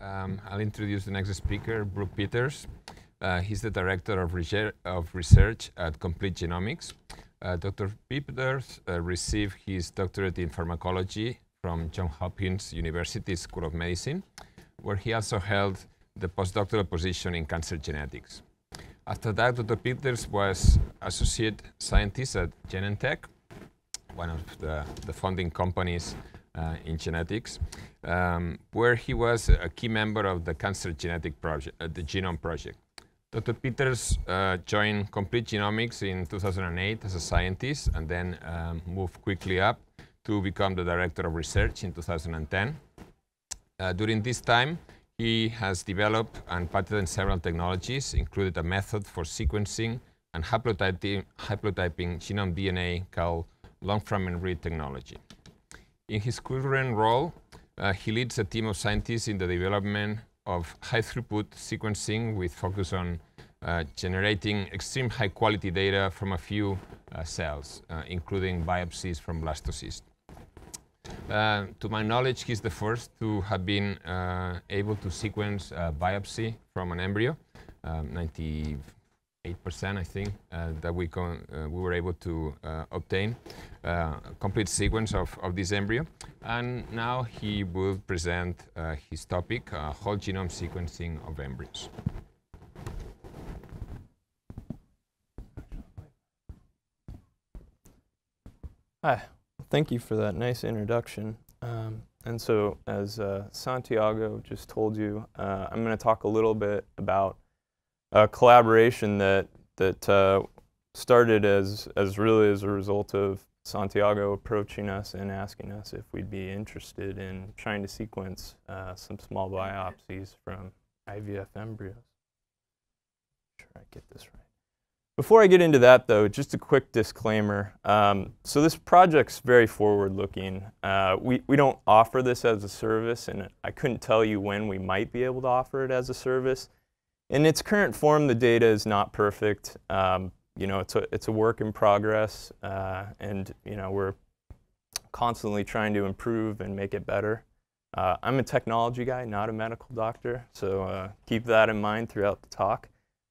Um, I'll introduce the next speaker, Brock Peters. Uh, he's the Director of, of, Research at Complete Genomics. Uh, Dr. Peters uh, received his doctorate in pharmacology from Johns Hopkins University School of Medicine, where he also held the postdoctoral position in cancer genetics. After that, Dr. Peters was associate scientist at Genentech, one of the, the founding companies in genetics, um, where he was a key member of the cancer genetic project, uh, the Genome Project. Dr. Peters uh, joined Complete Genomics in 2008 as a scientist and then um, moved quickly up to become the Director of Research in 2010. Uh, during this time, he has developed and patented several technologies, including a method for sequencing and haplotyping, haplotyping genome DNA called long fragment read technology. In his current role, uh, he leads a team of scientists in the development of high-throughput sequencing with focus on uh, generating extreme high-quality data from a few uh, cells, uh, including biopsies from blastocysts. Uh, to my knowledge, he's the first to have been uh, able to sequence a biopsy from an embryo, um, 90 8%, I think, that we, we were able to obtain a complete sequence of, of this embryo. And now he will present his topic, whole genome sequencing of embryos. Hi, thank you for that nice introduction. Um, and so, as uh, Santiago just told you, uh, I'm going to talk a little bit about a collaboration that that uh, started as as really as a result of Santiago approaching us and asking us if we'd be interested in trying to sequence uh, some small biopsies from IVF embryos. Sure I get this right. Before I get into that, though, just a quick disclaimer. Um, so this project's very forward-looking. Uh, we, we don't offer this as a service, and I couldn't tell you when we might be able to offer it as a service. In its current form, the data is not perfect. Um, you know, it's a, it's a work in progress, uh, and you know, we're constantly trying to improve and make it better. Uh, I'm a technology guy, not a medical doctor, so uh, keep that in mind throughout the talk.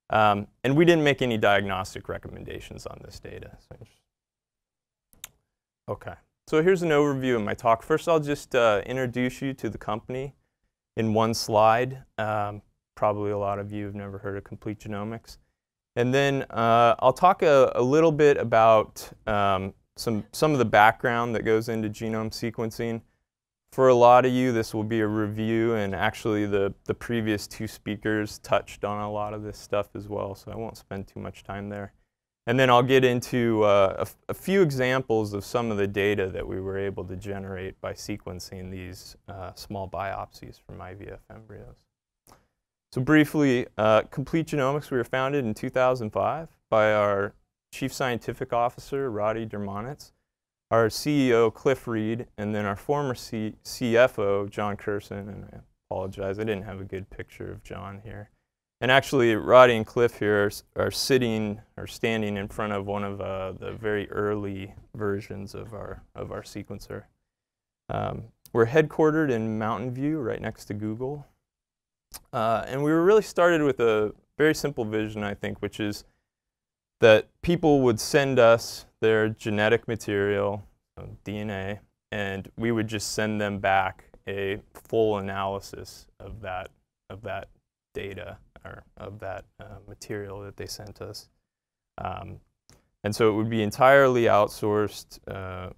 Um, and we didn't make any diagnostic recommendations on this data. So okay, so here's an overview of my talk. First, I'll just uh, introduce you to the company in one slide. Um, probably a lot of you have never heard of complete genomics. And then uh, I'll talk a, a, little bit about um, some, some of the background that goes into genome sequencing. For a lot of you, this will be a review, and actually the, the previous two speakers touched on a lot of this stuff as well, so I won't spend too much time there. And then I'll get into uh, a, few examples of some of the data that we were able to generate by sequencing these uh, small biopsies from IVF embryos. So briefly, uh, Complete Genomics, we were founded in 2005 by our Chief Scientific Officer, Roddy Drmanac, our CEO, Cliff Reid, and then our former C CFO, John Curson, and I apologize, I didn't have a good picture of John here. And actually, Roddy and Cliff here are, are sitting or standing in front of one of uh, the very early versions of our, of our sequencer. Um, we're headquartered in Mountain View, right next to Google. Uh, and we were really started with a very simple vision, I think, which is that people would send us their genetic material, DNA, and we would just send them back a full analysis of that, of that data or of that uh, material that they sent us. Um, and so it would be entirely outsourced. Uh,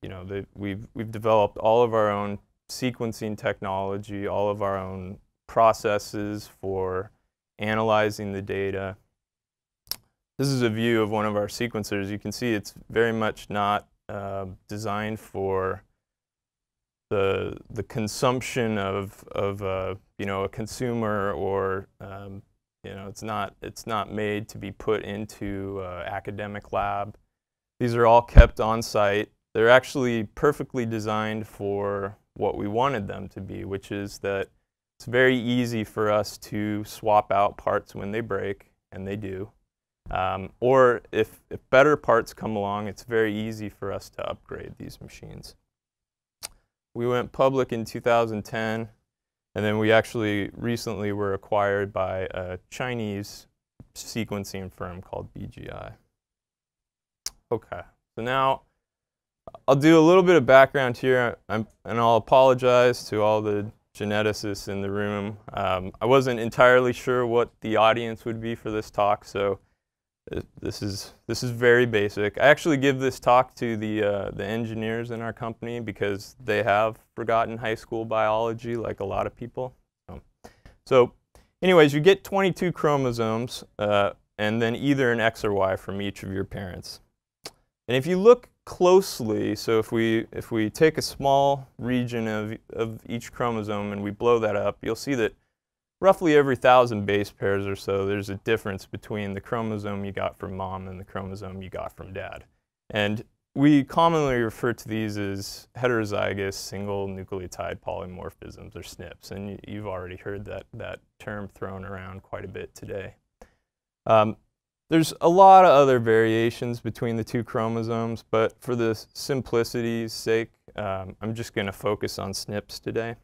you know, we've, we've developed all of our own sequencing technology, all of our own processes for analyzing the data. This is a view of one of our sequencers. You can see it's very much not uh, designed for the, the consumption of, of uh, you know, a consumer or um, you know, it's not, it's not made to be put into uh, academic lab. These are all kept on site. They're actually perfectly designed for what we wanted them to be, which is that it's very easy for us to swap out parts when they break, and they do. Um, or if, if better parts come along, it's very easy for us to upgrade these machines. We went public in 2010. And then we actually recently were acquired by a Chinese sequencing firm called BGI. Okay, so now I'll do a little bit of background here, I'm, and I'll apologize to all the geneticists in the room. Um, I wasn't entirely sure what the audience would be for this talk, so uh, this is this is very basic. I actually give this talk to the uh, the engineers in our company because they have forgotten high school biology, like a lot of people. So, so anyways, you get 22 chromosomes, uh, and then either an X or Y from each of your parents. And if you look closely, so if we, if we take a small region of, of each chromosome and we blow that up, you'll see that roughly every thousand base pairs or so, there's a difference between the chromosome you got from mom and the chromosome you got from dad. And we commonly refer to these as heterozygous single nucleotide polymorphisms, or SNPs, and you, have already heard that, that term thrown around quite a bit today. Um, there's a lot of other variations between the two chromosomes, but for the simplicity's sake, um, I'm just going to focus on SNPs today.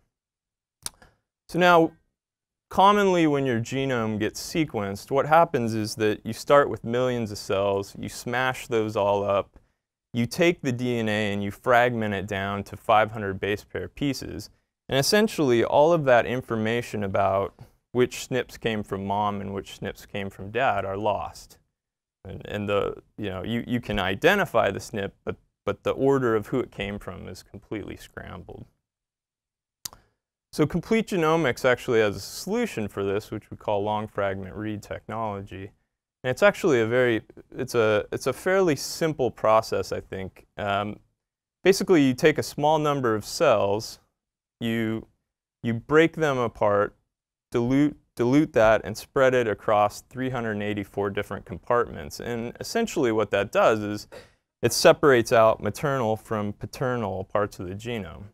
So now, commonly when your genome gets sequenced, what happens is that you start with millions of cells, you smash those all up, you take the DNA and you fragment it down to 500 base pair pieces, and essentially all of that information about which SNPs came from mom and which SNPs came from dad are lost. And, and the, you know, you, you can identify the SNP, but, but the order of who it came from is completely scrambled. So complete genomics actually has a solution for this, which we call long fragment read technology. And it's actually a very, it's a, it's a fairly simple process, I think. Um, basically, you take a small number of cells, you, you break them apart, dilute, dilute that and spread it across 384 different compartments. And essentially what that does is it separates out maternal from paternal parts of the genome.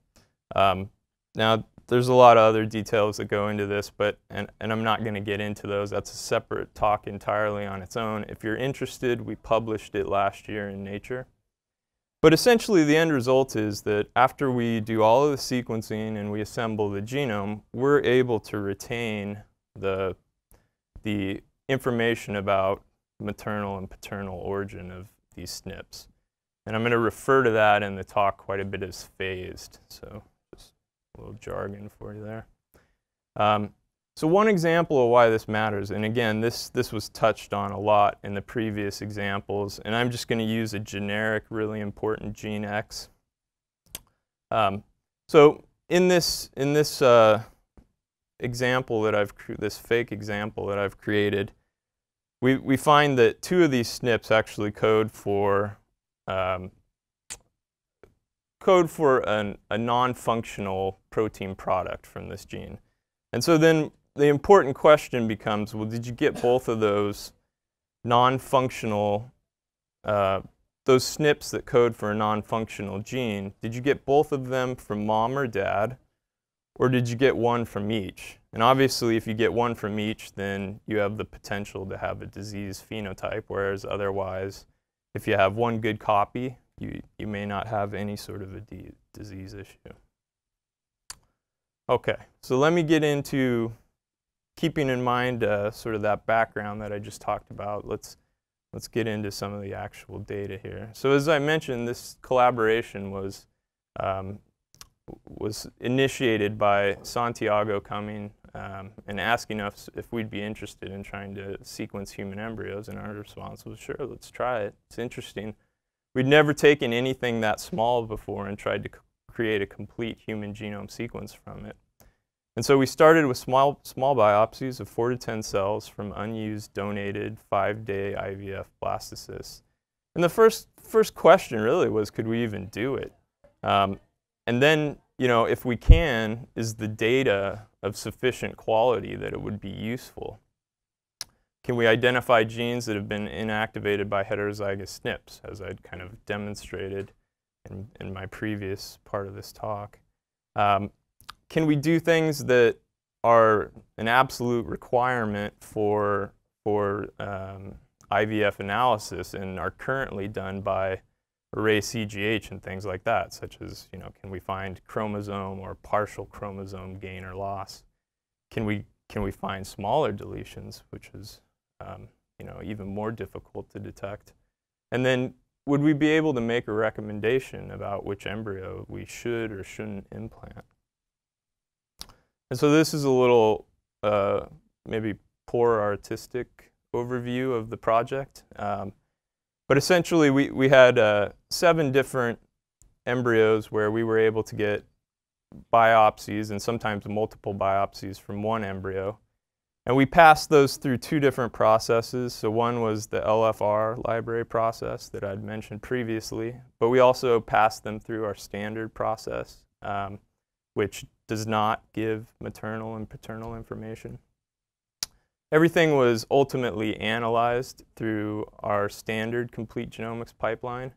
Um, now, there's a lot of other details that go into this, but and, and I'm not going to get into those. That's a separate talk entirely on its own. If you're interested, we published it last year in Nature. But essentially, the end result is that after we do all of the sequencing and we assemble the genome, we're able to retain the, the information about maternal and paternal origin of these SNPs. And I'm going to refer to that in the talk quite a bit as phased. So just a little jargon for you there. Um, so one example of why this matters, and again, this, this was touched on a lot in the previous examples, and I'm just going to use a generic, really important gene X. Um, so in this, in this uh, example that I've, this fake example that I've created, we, we find that two of these SNPs actually code for um, code for an, a non-functional protein product from this gene. And so then the important question becomes, well, did you get both of those non-functional, uh, those SNPs that code for a non-functional gene, did you get both of them from mom or dad, or did you get one from each? And obviously, if you get one from each, then you have the potential to have a disease phenotype, whereas otherwise, if you have one good copy, you, you may not have any sort of a disease issue. Okay, so let me get into keeping in mind uh, sort of that background that I just talked about, let's, let's get into some of the actual data here. So as I mentioned, this collaboration was, um, was initiated by Santiago coming um, and asking us if we'd be interested in trying to sequence human embryos, and our response was, sure, let's try it. It's interesting. We'd never taken anything that small before and tried to create a complete human genome sequence from it. And so we started with small, small biopsies of 4 to 10 cells from unused donated five-day IVF blastocysts. And the first, first question really was, could we even do it? Um, and then, you know, if we can, is the data of sufficient quality that it would be useful? Can we identify genes that have been inactivated by heterozygous SNPs, as I'd kind of demonstrated in, in my previous part of this talk? Um, can we do things that are an absolute requirement for, for um, IVF analysis and are currently done by array CGH and things like that, such as, you know, can we find chromosome or partial chromosome gain or loss? Can we, can we find smaller deletions, which is, um, you know, even more difficult to detect? And then would we be able to make a recommendation about which embryo we should or shouldn't implant? And so this is a little uh, maybe poor artistic overview of the project. Um, but essentially, we, we had uh, seven different embryos where we were able to get biopsies and sometimes multiple biopsies from one embryo. And we passed those through two different processes. So one was the LFR library process that I'd mentioned previously, but we also passed them through our standard process, um, which does not give maternal and paternal information. Everything was ultimately analyzed through our standard complete genomics pipeline,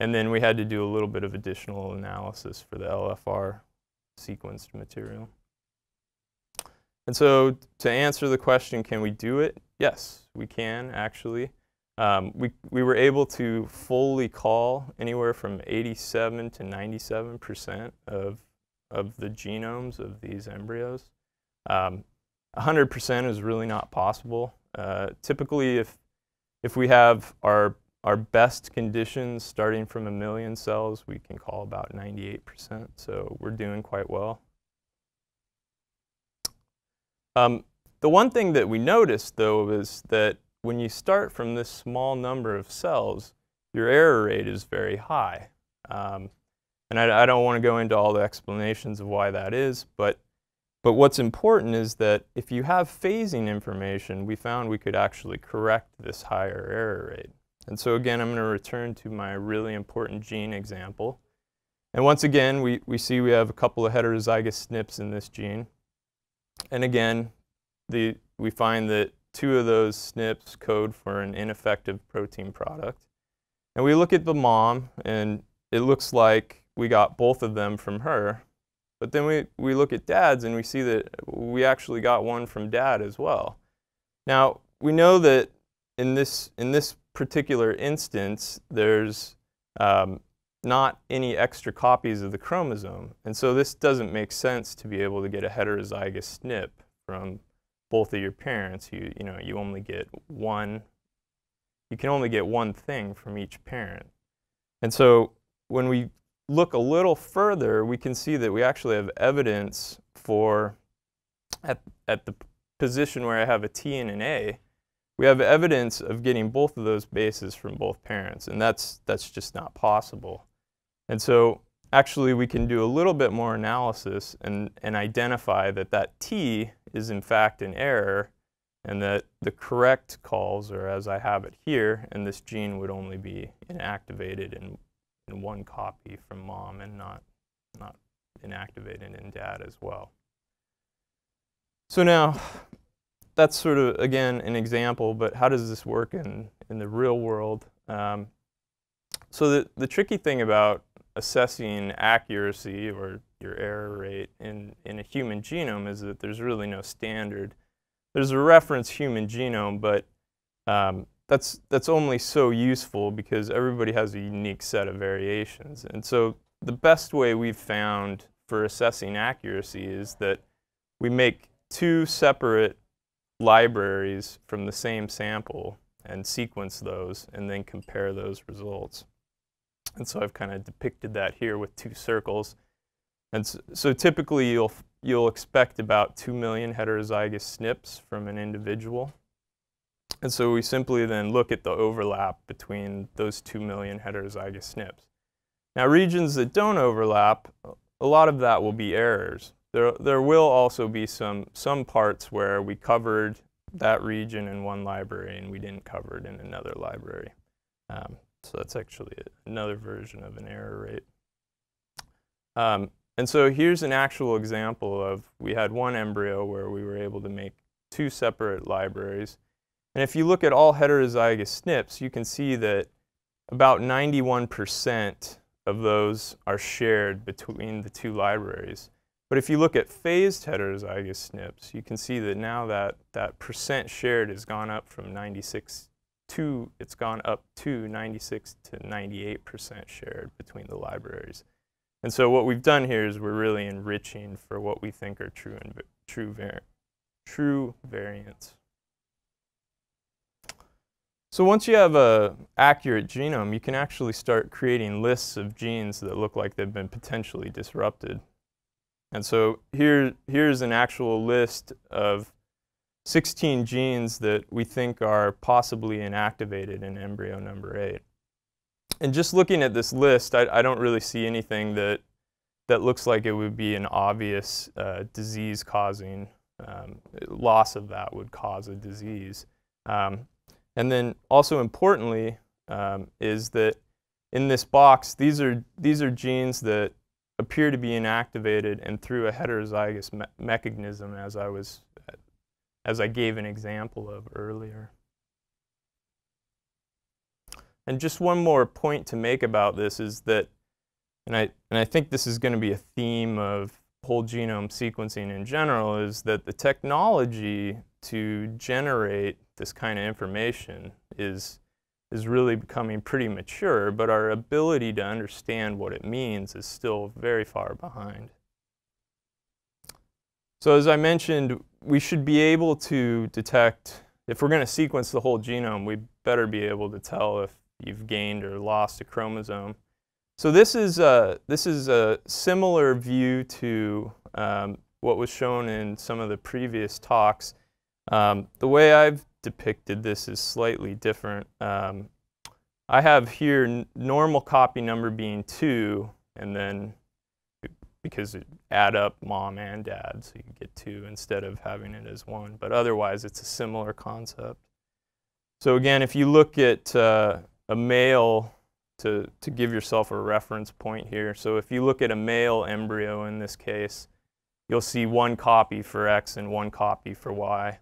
and then we had to do a little bit of additional analysis for the LFR sequenced material. And so to answer the question, can we do it? Yes, we can actually. Um, we, we were able to fully call anywhere from 87 to 97 percent of, of the genomes of these embryos. 100% um, is really not possible. Uh, typically, if, if we have our, our best conditions starting from a million cells, we can call about 98%. So we're doing quite well. Um, the one thing that we noticed, though, is that when you start from this small number of cells, your error rate is very high. Um, and I, I don't want to go into all the explanations of why that is, but, but what's important is that if you have phasing information, we found we could actually correct this higher error rate. And so again, I'm going to return to my really important gene example. And once again, we, we see we have a couple of heterozygous SNPs in this gene. And again, the, we find that two of those SNPs code for an ineffective protein product. And we look at the mom, and it looks like we got both of them from her. But then we, we look at dad's, and we see that we actually got one from dad as well. Now, we know that in this, in this particular instance, there's um, not any extra copies of the chromosome. And so this doesn't make sense to be able to get a heterozygous SNP from both of your parents. You, you know, you only get one, you can only get one thing from each parent. And so when we look a little further, we can see that we actually have evidence for, at, at the position where I have a T and an A, we have evidence of getting both of those bases from both parents, and that's, that's just not possible. And so actually we can do a little bit more analysis and, and identify that that T is in fact an error and that the correct calls are as I have it here, and this gene would only be inactivated in, in one copy from mom and not, not inactivated in dad as well. So now, that's sort of, again, an example, but how does this work in, in the real world? Um, so the, the tricky thing about assessing accuracy or your error rate in, in a human genome is that there's really no standard. There's a reference human genome, but um, that's, that's only so useful because everybody has a unique set of variations. And so the best way we've found for assessing accuracy is that we make two separate libraries from the same sample and sequence those and then compare those results. And so I've kind of depicted that here with two circles. And so, so, typically you'll, you'll expect about 2 million heterozygous SNPs from an individual. And so we simply then look at the overlap between those 2 million heterozygous SNPs. Now regions that don't overlap, a lot of that will be errors. There, there will also be some, some parts where we covered that region in one library and we didn't cover it in another library. Um, so that's actually another version of an error rate. Um, and so here's an actual example of we had one embryo where we were able to make two separate libraries. And if you look at all heterozygous SNPs, you can see that about 91% of those are shared between the two libraries. But if you look at phased heterozygous SNPs, you can see that now that, that percent shared has gone up from 96 to, it's gone up to 96 to 98% shared between the libraries. And so what we've done here is we're really enriching for what we think are true and true, var true variants. So once you have a accurate genome, you can actually start creating lists of genes that look like they've been potentially disrupted. And so here, here's an actual list of 16 genes that we think are possibly inactivated in embryo number 8. And just looking at this list, I, I don't really see anything that, that looks like it would be an obvious uh, disease-causing um, loss of that would cause a disease. Um, and then also importantly um, is that in this box, these are, these are genes that appear to be inactivated and through a heterozygous me mechanism as I was, as I gave an example of earlier. And just one more point to make about this is that, and I, and I think this is going to be a theme of whole genome sequencing in general, is that the technology to generate this kind of information is, is really becoming pretty mature, but our ability to understand what it means is still very far behind. So as I mentioned, we should be able to detect, if we're going to sequence the whole genome, we better be able to tell if you've gained or lost a chromosome. So this is a, this is a similar view to um, what was shown in some of the previous talks. Um, the way I've depicted this is slightly different. Um, I have here normal copy number being 2, and then because it add up mom and dad, so you get 2 instead of having it as 1. But otherwise, it's a similar concept. So again, if you look at uh, a male, to, to give yourself a reference point here, so if you look at a male embryo in this case, you'll see one copy for X and one copy for Y.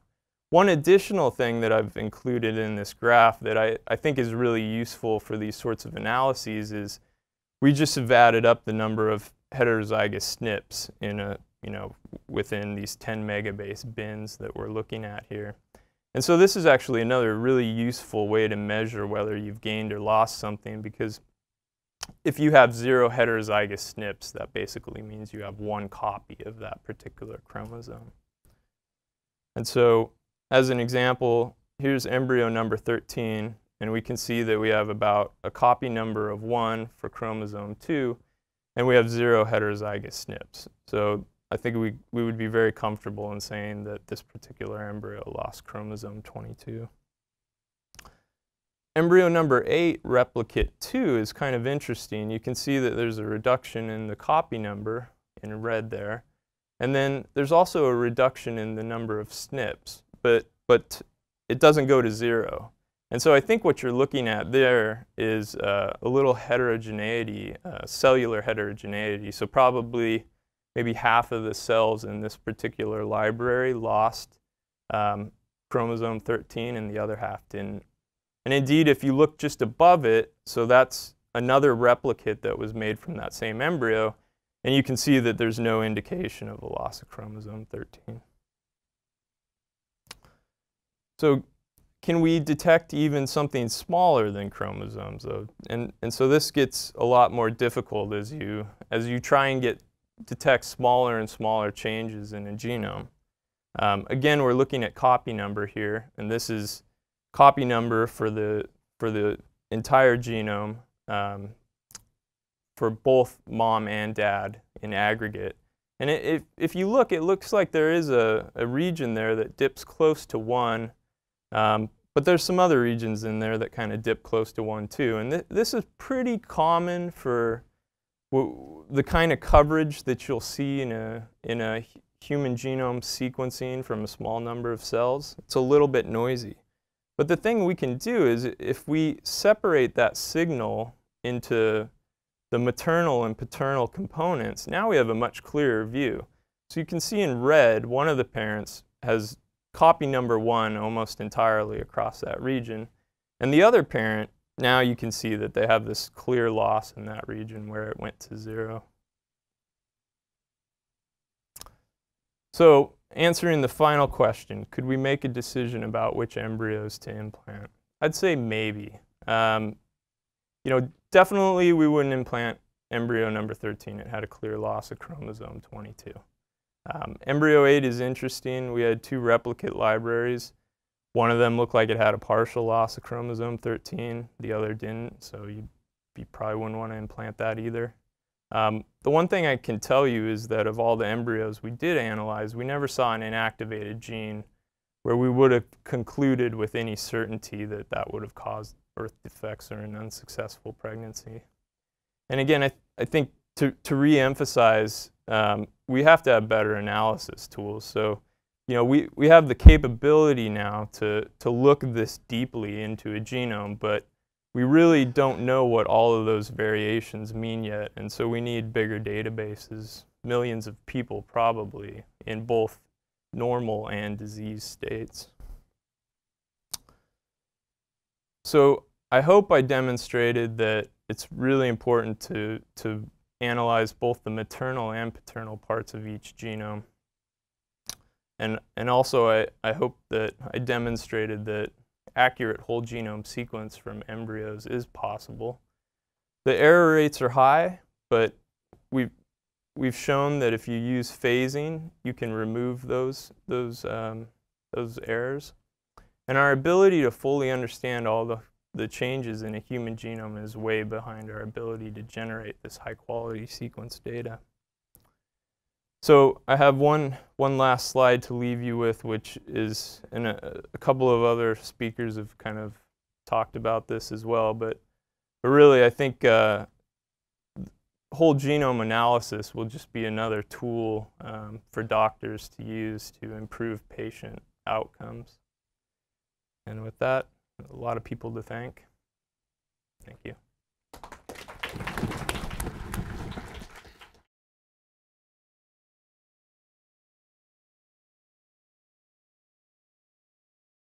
One additional thing that I've included in this graph that I, I think is really useful for these sorts of analyses is we just have added up the number of heterozygous SNPs in a, you know, within these 10 megabase bins that we're looking at here. And so this is actually another really useful way to measure whether you've gained or lost something because if you have zero heterozygous SNPs, that basically means you have one copy of that particular chromosome. And so as an example, here's embryo number 13, and we can see that we have about a copy number of 1 for chromosome 2, and we have zero heterozygous SNPs. So I think we, we would be very comfortable in saying that this particular embryo lost chromosome 22. Embryo number 8, replicate 2, is kind of interesting. You can see that there's a reduction in the copy number in red there. And then there's also a reduction in the number of SNPs but, but it doesn't go to zero. And so I think what you're looking at there is uh, a little heterogeneity, uh, cellular heterogeneity. So probably maybe half of the cells in this particular library lost um, chromosome 13 and the other half didn't. And indeed, if you look just above it, so that's another replicate that was made from that same embryo, and you can see that there's no indication of a loss of chromosome 13. So can we detect even something smaller than chromosomes though? And, and so this gets a lot more difficult as you, as you try and get, detect smaller and smaller changes in a genome. Um, again, we're looking at copy number here, and this is copy number for the, for the entire genome um, for both mom and dad in aggregate. And it, it, if you look, it looks like there is a, a region there that dips close to 1 um, but there's some other regions in there that kind of dip close to one too. And th this is pretty common for the kind of coverage that you'll see in a, in a human genome sequencing from a small number of cells. It's a little bit noisy. But the thing we can do is if we separate that signal into the maternal and paternal components, now we have a much clearer view. So you can see in red, one of the parents has copy number one almost entirely across that region. And the other parent, now you can see that they have this clear loss in that region where it went to zero. So answering the final question, could we make a decision about which embryos to implant? I'd say maybe. Um, you know, definitely we wouldn't implant embryo number 13. It had a clear loss of chromosome 22. Um, embryo 8 is interesting. We had two replicate libraries. One of them looked like it had a partial loss of chromosome 13. The other didn't, so you, you probably wouldn't want to implant that either. Um, the one thing I can tell you is that of all the embryos we did analyze, we never saw an inactivated gene where we would have concluded with any certainty that that would have caused birth defects or an unsuccessful pregnancy. And again, I, th I think to, to re-emphasize, um, we have to have better analysis tools. So, you know, we, we have the capability now to, to look this deeply into a genome, but we really don't know what all of those variations mean yet. And so we need bigger databases, millions of people probably, in both normal and disease states. So I hope I demonstrated that it's really important to, to analyze both the maternal and paternal parts of each genome. And, and also I, I hope that I demonstrated that accurate whole genome sequence from embryos is possible. The error rates are high, but we've, we've shown that if you use phasing, you can remove those, those, um, those errors. And our ability to fully understand all the, the changes in a human genome is way behind our ability to generate this high quality sequence data. So I have one, one last slide to leave you with, which is, and a, a couple of other speakers have kind of talked about this as well, but, but really I think uh, whole genome analysis will just be another tool um, for doctors to use to improve patient outcomes. And with that, a lot of people to thank. Thank you.